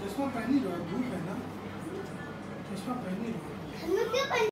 चश्मा पहनी लो धूप है ना? चश्मा पहनी लो